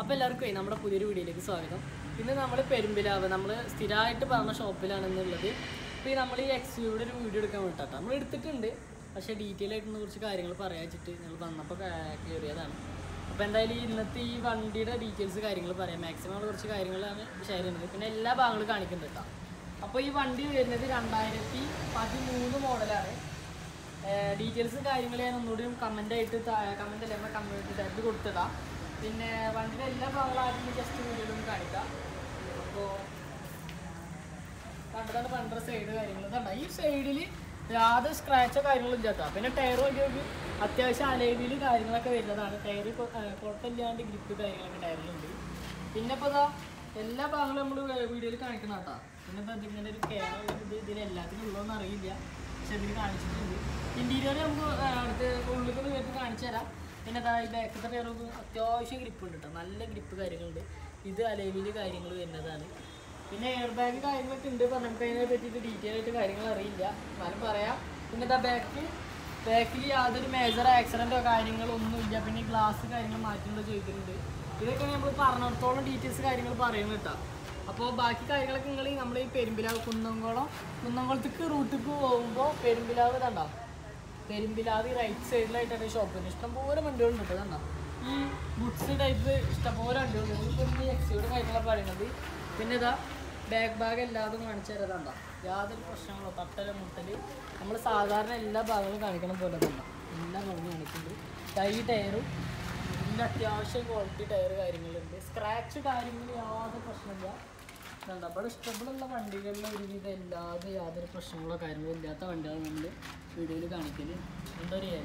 അപ്പോൾ എല്ലാവർക്കും നമ്മുടെ പുതിയൊരു വീഡിയോയിലേക്ക് സ്വാഗതം. ഇന്ന് നമ്മൾ പെരുമ്പിലാവ് നമ്മൾ സ്ഥിരമായിട്ട് പറഞ്ഞ ഷോപ്പിലാണെന്നുള്ളത്. ഇപ്പോൾ ഈ നമ്മൾ ഈ എക്സ്യൂടെ ഒരു വീഡിയോ എടുക്കാൻ വേണ്ടിട്ടാണ് നമ്മൾ എടുത്തിട്ടുണ്ട്. പക്ഷേ ഡീറ്റെയിൽ ആയിട്ടുള്ള കുറച്ച് കാര്യങ്ങൾ പറയാൻ വെച്ചിട്ട് ഞങ്ങൾ വന്നപ്പോൾ കയറിയതാണ് അപ്പോൾ എന്തായാലും ഇന്നത്തെ ഈ വണ്ടിയുടെ ഡീറ്റെയിൽസ് കാര്യങ്ങൾ പറയാം. മാക്സിമം കുറച്ച് കാര്യങ്ങളാണ് ഷെയർ ചെയ്യുന്നത്. പിന്നെ എല്ലാ ഭാഗങ്ങളും കാണിക്കുന്നുണ്ട് അപ്പോൾ ഈ വണ്ടി വരുന്നത് രണ്ടായിരത്തി പതിമൂന്ന് മോഡലാണ്. ഡീറ്റെയിൽസ് കാര്യങ്ങൾ ഞാൻ ഒന്നുകൂടി കമന്റ് ആയിട്ട് കമന്റ് അല്ലെങ്കിൽ കമന്റ് ആയിട്ട് കൊടുത്തിടാം പിന്നെ വണ്ടിയുടെ എല്ലാ ഭാഗങ്ങളും ജസ്റ്റ് വീടും കാണിക്കാം. അപ്പോൾ കണ്ടതാണ് പണ്ടര സൈഡ് കാര്യങ്ങൾ കണ്ട? ഈ സൈഡിൽ യാതൊരു സ്ക്രാച്ചോ കാര്യങ്ങളും ചേർത്താം പിന്നെ ടയർ ഒക്കെ അത്യാവശ്യം അലേബിയിൽ കാര്യങ്ങളൊക്കെ വരുന്നതാണ്. ടയർ കുഴപ്പമില്ലാണ്ട് ഗ്രിപ്പ് കാര്യങ്ങളൊക്കെ ടയറിലുണ്ട് പിന്നെ ഇപ്പോൾ ഇതാ എല്ലാ ഭാഗങ്ങളും നമ്മൾ വീഡിയോയിൽ കാണിക്കണം കേട്ടോ പിന്നെ ഇപ്പോൾ ഒരു ക്യാമറ ഇത് ഇതിൽ എല്ലാത്തിനും ഉള്ളതെന്ന് അറിയില്ല. പക്ഷെ ഇതിൽ കാണിച്ചിട്ടുണ്ട്. ഇന്റീരിയർ നമുക്ക് അടുത്ത് ഉള്ളിൽ കയറ്റി കാണിച്ചു തരാം. പിന്നെ അതാ ഈ ബാക്കത്തെ ടയറൊക്കെ അത്യാവശ്യം ഗ്രിപ്പ് ഉണ്ട് കേട്ടോ നല്ല ഗ്രിപ്പ് കാര്യങ്ങളുണ്ട്. ഇത് അലവിൽ കാര്യങ്ങൾ വരുന്നതാണ്. പിന്നെ എയർ ബാഗ് കാര്യങ്ങളൊക്കെ ഉണ്ട്. അപ്പം നമുക്ക് അതിനെ പറ്റിയിട്ട് ഡീറ്റെയിൽ ആയിട്ട് കാര്യങ്ങൾ അറിയില്ല. എന്നാലും പറയാം. പിന്നെ ഇതാ ബാക്ക് ബാക്കിൽ യാതൊരു മേജർ ആക്സിഡന്റോ കാര്യങ്ങളോ ഒന്നുമില്ല പിന്നെ ഗ്ലാസ് കാര്യങ്ങൾ മാറ്റുന്നുണ്ടോ ചോദിക്കുന്നുണ്ട് ഇതൊക്കെ നമ്മൾ പറഞ്ഞിടത്തോളം ഡീറ്റെയിൽസ് കാര്യങ്ങൾ പറയുന്നത് കേട്ടോ. അപ്പോൾ ബാക്കി കാര്യങ്ങളൊക്കെ നിങ്ങൾ നമ്മൾ ഈ പെരുമ്പിലാവ് കുന്നംകുളം കുന്നംകുളത്തേക്ക് റൂട്ടിക്ക് പോകുമ്പോൾ പെരുമ്പിലാവ് ഇതുണ്ടാവും പെരുമ്പിലാവ് റൈറ്റ് സൈഡിലായിട്ടാണ് ഷോപ്പ് ഇഷ്ടംപോലെ വണ്ടികളുണ്ട് കേട്ടോ കണ്ടോ ഈ ഗുഡ്സ് ടൈപ്പ് ഇഷ്ടംപോലെ വണ്ടികളുണ്ട്. ഇപ്പം ഈ എക്സിയുടെ കാര്യങ്ങളാണ് പറയുന്നത്. പിന്നെ ഇതാ ബാഗ് ബാഗ് എല്ലാതും കാണിച്ചു തരാതാണ്ട യാതൊരു പ്രശ്നങ്ങളോ തട്ടല മുട്ടൽ. നമ്മൾ സാധാരണ എല്ലാ ഭാഗങ്ങളും കാണിക്കണം പോലെ തന്നെ എല്ലാ ഭാഗവും കാണിക്കുന്നുണ്ട്. കൈ ടയറും ഇതിന്റെ അത്യാവശ്യം ക്വാളിറ്റി ടയർ കാര്യങ്ങളുണ്ട്. സ്ക്രാച്ച് കാര്യങ്ങൾ യാതൊരു പ്രശ്നമില്ല കണ്ടോ അപ്പോൾ ഇഷ്ടപ്പെടുള്ള വണ്ടികളിൽ ഒരുവിധം ഇല്ലാതെ യാതൊരു പ്രശ്നങ്ങളോ കാര്യങ്ങളോ ഇല്ലാത്ത വണ്ടികളാണ് നമ്മൾ വീഡിയോയിൽ കാണിക്കൽ. എന്താ പറയുക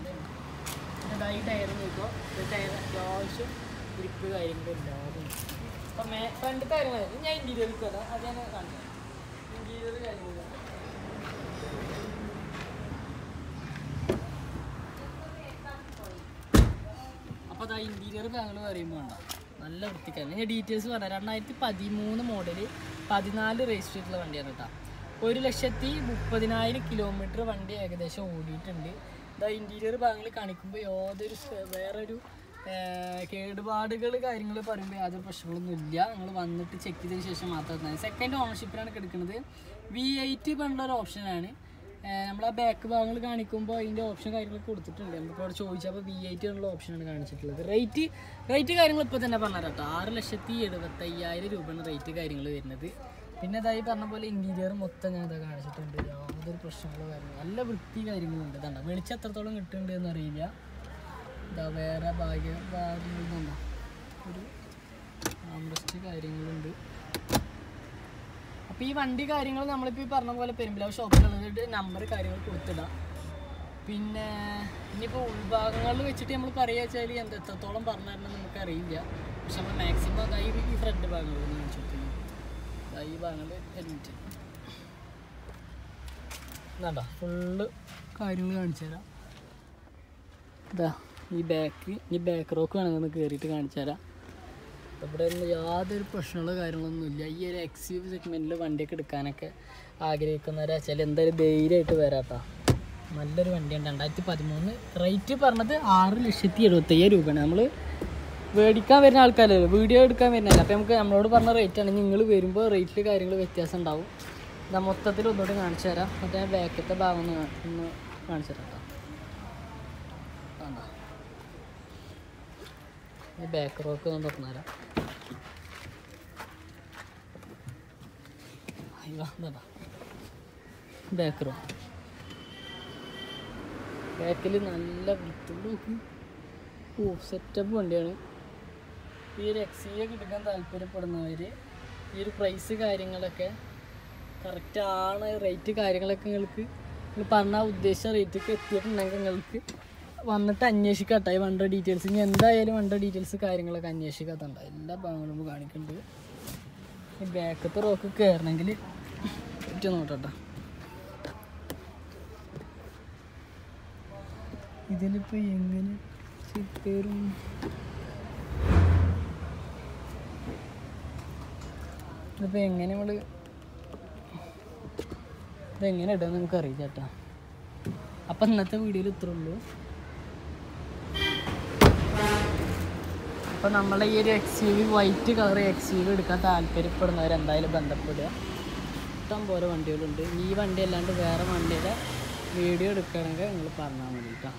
പിന്നെ ഇതാ ഈ ടയർ നോക്കുമ്പോൾ ഈ ടയർ അത്യാവശ്യം ഗ്രിപ്പ് കാര്യങ്ങളും ഇല്ലാതെ അപ്പം മേ ഫ്രണ്ട് കാര്യങ്ങളായിരുന്നു ഞാൻ ഇന്റീരിയർ വരാം അത് ഞാൻ കാണിക്കാം. ഇന്റീരിയർ കാര്യങ്ങൾ അപ്പോൾ അതാ ഇന്റീരിയർ കാര്യങ്ങൾ പറയുമ്പോൾ നല്ല വൃത്തിക്കാണ് ഞാൻ ഡീറ്റെയിൽസ് പറഞ്ഞാൽ രണ്ടായിരത്തി പതിമൂന്ന് മോഡൽ പതിനാല് രജിസ്റ്റർ ചെയ്തിട്ടുള്ള വണ്ടിയാണ് കേട്ടോ. ഒരു ലക്ഷത്തി മുപ്പതിനായിരം കിലോമീറ്റർ വണ്ടി ഏകദേശം ഓടിയിട്ടുണ്ട്. ഇതാ ഇന്റീരിയർ ഭാഗങ്ങൾ കാണിക്കുമ്പോൾ യാതൊരു വേറൊരു കേടുപാടുകൾ കാര്യങ്ങൾ പറയുമ്പോൾ യാതൊരു പ്രശ്നങ്ങളൊന്നും ഇല്ല. നിങ്ങൾ വന്നിട്ട് ചെക്ക് ചെയ്തതിന് ശേഷം മാത്രം സെക്കൻഡ് ഓണർഷിപ്പിലാണ് കിടക്കുന്നത് വി എയ്റ്റ് പറഞ്ഞൊരു ഓപ്ഷനാണ് നമ്മൾ ആ ബാക്ക് ഭാഗങ്ങൾ കാണിക്കുമ്പോൾ അതിന്റെ ഓപ്ഷൻ കാര്യങ്ങളൊക്കെ കൊടുത്തിട്ടുണ്ട്. നമുക്ക് അവിടെ ചോദിച്ചപ്പോൾ വി ഐ ടി എന്നുള്ള ഓപ്ഷനാണ് കാണിച്ചിട്ടുള്ളത്. റേറ്റ് റേറ്റ് കാര്യങ്ങൾ ഇപ്പോൾ തന്നെ പറഞ്ഞുതരാം കേട്ടോ ആറ് ലക്ഷത്തി എഴുപത്തയ്യായിരം രൂപയാണ് റേറ്റ് കാര്യങ്ങൾ വരുന്നത്. പിന്നെ ഇതായി പറഞ്ഞ പോലെ ഇന്റീരിയർ മൊത്തം ഞാൻ ഇതാ കാണിച്ചിട്ടുണ്ട്. യാതൊരു പ്രശ്നങ്ങളോ കാര്യങ്ങളോ നല്ല വൃത്തി കാര്യങ്ങളുണ്ട് ഇതാണ്ട? വെളിച്ചം എത്രത്തോളം കിട്ടുന്നുണ്ട് എന്നറിയില്ല ഇതാ വേറെ ഭാഗ്യ ഭാഗ്യങ്ങളുണ്ടോ ഒരു ആംബ്രസ്റ്റ് കാര്യങ്ങളുണ്ട്. അപ്പോൾ ഈ വണ്ടി കാര്യങ്ങൾ നമ്മളിപ്പോൾ ഈ പറഞ്ഞ പോലെ പെരുമ്പിലാവ് ഷോപ്പിലുള്ളത് നമ്പർ കാര്യങ്ങൾ കൊടുത്തിടാം. പിന്നെ ഇനിയിപ്പോൾ ഉൾഭാഗങ്ങളിൽ വെച്ചിട്ട് നമ്മൾ പറയുക വെച്ചാൽ എന്ത് എത്രത്തോളം പറഞ്ഞു തരണം നമുക്കറിയില്ല. പക്ഷെ നമ്മൾ മാക്സിമം അതായത് ഈ ഫ്രണ്ട് ഭാഗങ്ങളിൽ നിന്ന് കൊടുത്തു ഈ ഭാഗങ്ങളിൽ എലിമിറ്റ് എന്താ ഫുള്ള് കാര്യങ്ങൾ കാണിച്ചു തരാം. ഇതാ ഈ ബാക്ക് ഈ ബാക്ക് റോക്ക് വേണമെന്ന് കയറിയിട്ട് കാണിച്ചു തരാം. ഇവിടെ ഒന്നും യാതൊരു പ്രശ്നങ്ങളോ കാര്യങ്ങളൊന്നും ഇല്ല. ഈ ഒരു എക്സീവ് സെഗ്മെന്റിൽ വണ്ടിയൊക്കെ എടുക്കാനൊക്കെ ആഗ്രഹിക്കുന്നവരെ. വെച്ചാൽ എന്തായാലും ധൈര്യമായിട്ട് വരാട്ടോ. നല്ലൊരു വണ്ടിയാണ് രണ്ടായിരത്തി പതിമൂന്ന്. റേറ്റ് പറഞ്ഞത് ആറ് ലക്ഷത്തി എഴുപത്തയ്യായിരം രൂപയാണ്. നമ്മൾ മേടിക്കാൻ വരുന്ന ആൾക്കാരല്ലേ? വീഡിയോ എടുക്കാൻ വരുന്നതല്ല? അപ്പോൾ നമുക്ക് നമ്മളോട് പറഞ്ഞ റേറ്റ് ആണെങ്കിൽ നിങ്ങൾ വരുമ്പോൾ റേറ്റിൽ കാര്യങ്ങൾ വ്യത്യാസം ഉണ്ടാവും. ഞാൻ മൊത്തത്തിൽ ഒന്നുകൂടി കാണിച്ചു തരാം. മറ്റേ ബാക്കത്തെ ഭാഗം ഒന്ന് ഒന്ന് കാണിച്ചു തരാം കേട്ടോ ബാക്ക് റോക്ക് ഒന്ന് തുറന്നു തരാം. ബാക്ക് റോ ബാക്കിൽ നല്ല വൃത്തിയുള്ള സെറ്റപ്പ് വണ്ടിയാണ്. ഈ ഒരു എക്സിയൊക്കെ എടുക്കാൻ താല്പര്യപ്പെടുന്നവർ ഈ ഒരു പ്രൈസ് കാര്യങ്ങളൊക്കെ കറക്റ്റ് ആണ് റേറ്റ് കാര്യങ്ങളൊക്കെ നിങ്ങൾക്ക് നിങ്ങൾ പറഞ്ഞ ഉദ്ദേശിച്ച റേറ്റൊക്കെ എത്തിയിട്ടുണ്ടെങ്കിൽ നിങ്ങൾക്ക് വന്നിട്ട് അന്വേഷിക്കുക കേട്ടോ. ഈ വണ്ടിയുടെ ഡീറ്റെയിൽസ് ഇനി എന്തായാലും വണ്ടിയുടെ ഡീറ്റെയിൽസ് കാര്യങ്ങളൊക്കെ അന്വേഷിക്കാത്തുണ്ട് എല്ലാ ഭാഗങ്ങളും കാണിക്കുന്നുണ്ട് ഈ ബാക്കത്തെ റോക്ക് കയറണമെങ്കിൽ ഏറ്റവും നോട്ടോ ഇതിലിപ്പോൾ എങ്ങനെ കയറും ഇതിപ്പോൾ എങ്ങനെ നമ്മൾ ഇതെങ്ങനെ ഇടാന്ന് നമുക്ക് അറിയില്ല ചേട്ടാ അപ്പം ഇന്നത്തെ വീഡിയോയിൽ ഇത്രേ ഉള്ളൂ. അപ്പോൾ നമ്മളെ ഈ ഒരു X U V white colour X U V എടുക്കാൻ താല്പര്യപ്പെടുന്നവർ എന്തായാലും ബന്ധപ്പെടുക. ഇഷ്ടം പോലെ വണ്ടികളുണ്ട്. ഈ വണ്ടി അല്ലാണ്ട് വേറെ വണ്ടിയുടെ വീഡിയോ എടുക്കണമെങ്കിൽ നിങ്ങൾ പറഞ്ഞാൽ മതി കേട്ടോ.